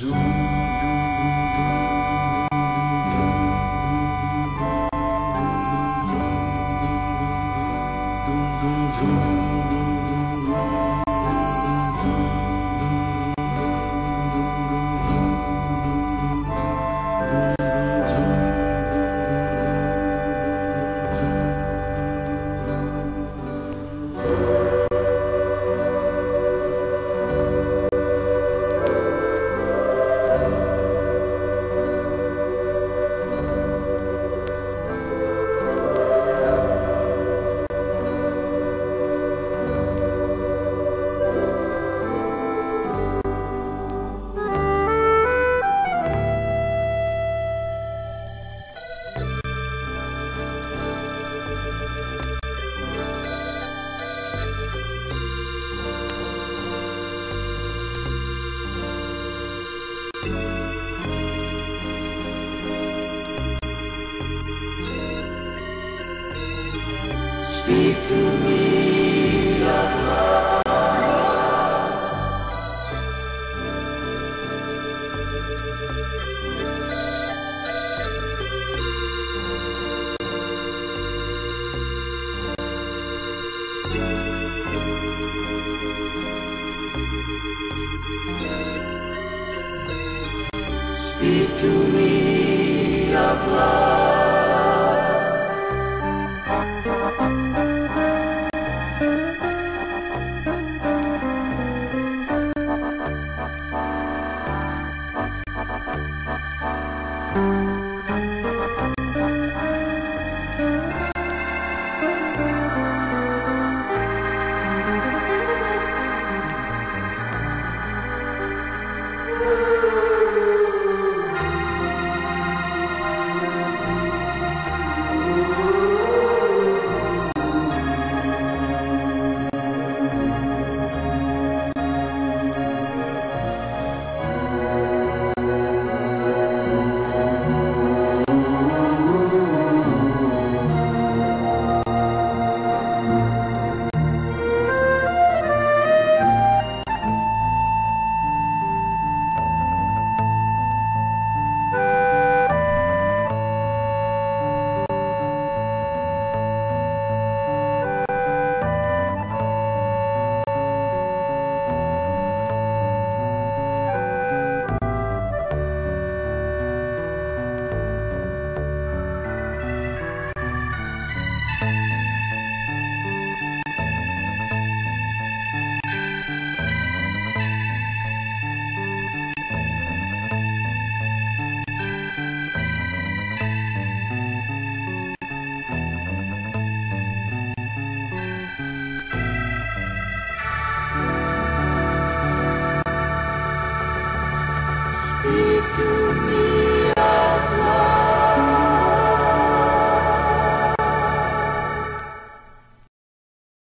Speak Speak to me of love.